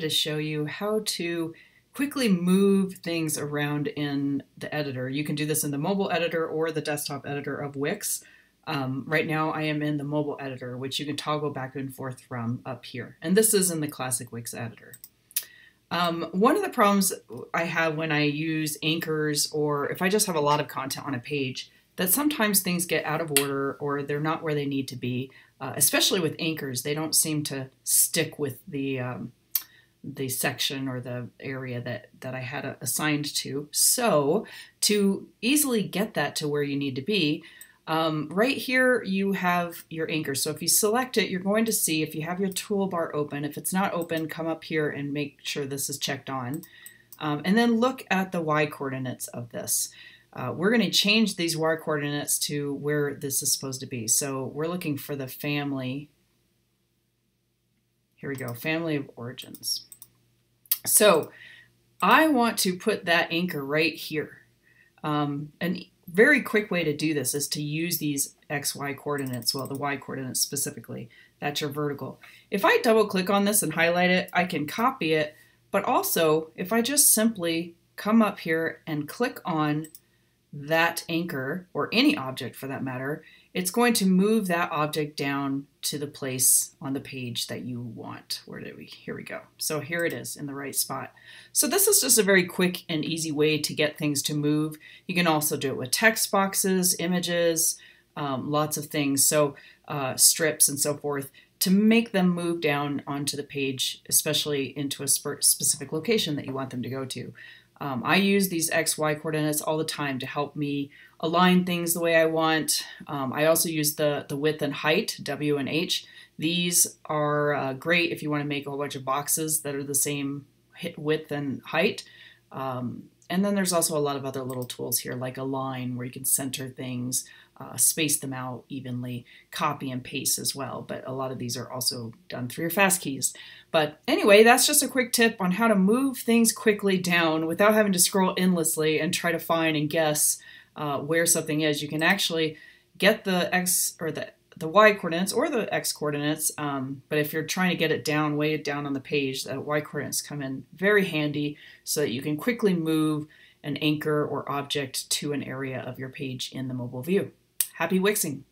to show you how to quickly move things around in the editor. You can do this in the mobile editor or the desktop editor of Wix. Um, right now I am in the mobile editor, which you can toggle back and forth from up here. And this is in the classic Wix editor. Um, one of the problems I have when I use anchors or if I just have a lot of content on a page, that sometimes things get out of order or they're not where they need to be, uh, especially with anchors. They don't seem to stick with the um, the section or the area that, that I had assigned to. So to easily get that to where you need to be, um, right here you have your anchor. So if you select it, you're going to see if you have your toolbar open. If it's not open, come up here and make sure this is checked on. Um, and then look at the y coordinates of this. Uh, we're going to change these y coordinates to where this is supposed to be. So we're looking for the family. Here we go, family of origins. So I want to put that anchor right here. Um, a very quick way to do this is to use these XY coordinates, well, the Y coordinates specifically. That's your vertical. If I double click on this and highlight it, I can copy it, but also if I just simply come up here and click on that anchor, or any object for that matter, it's going to move that object down to the place on the page that you want. Where did we? Here we go. So here it is in the right spot. So this is just a very quick and easy way to get things to move. You can also do it with text boxes, images, um, lots of things. So uh, strips and so forth to make them move down onto the page, especially into a specific location that you want them to go to. Um, I use these XY coordinates all the time to help me align things the way I want. Um, I also use the, the width and height, W and H. These are uh, great if you want to make a whole bunch of boxes that are the same width and height. Um, and then there's also a lot of other little tools here like align where you can center things, uh, space them out evenly, copy and paste as well. But a lot of these are also done through your fast keys. But anyway, that's just a quick tip on how to move things quickly down without having to scroll endlessly and try to find and guess uh, where something is. You can actually get the x or the the y coordinates or the x coordinates, um, but if you're trying to get it down, way down on the page, the y coordinates come in very handy so that you can quickly move an anchor or object to an area of your page in the mobile view. Happy Wixing!